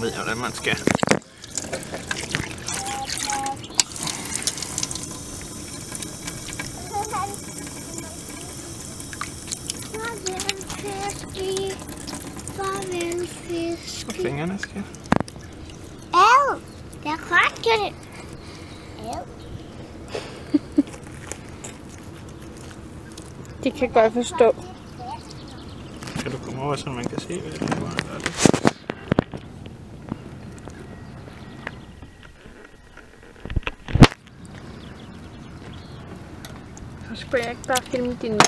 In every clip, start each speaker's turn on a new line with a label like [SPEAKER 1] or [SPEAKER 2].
[SPEAKER 1] ved jeg, hvordan man skal. På fingrene, skal
[SPEAKER 2] Au! Der rakte det. Au.
[SPEAKER 3] De kan godt forstå.
[SPEAKER 1] Kan du komme over, så man kan se, hvad det er,
[SPEAKER 3] Acho que é que está a firme de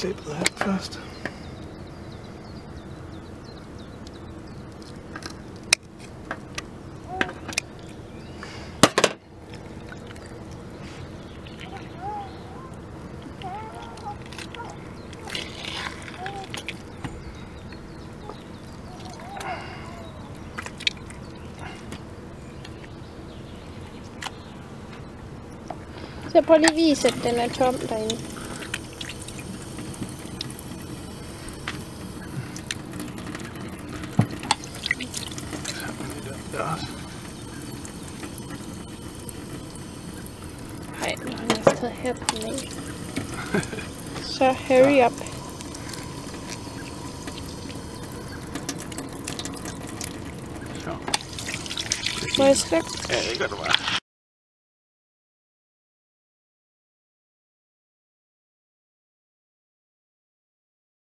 [SPEAKER 1] Klippet her først.
[SPEAKER 3] Så prøv lige at vise, den er tom derinde.
[SPEAKER 1] Der også.
[SPEAKER 3] Nej, nu har jeg taget hatten af. Så hurry up. Må jeg slukke?
[SPEAKER 1] Ja, det gør du bare.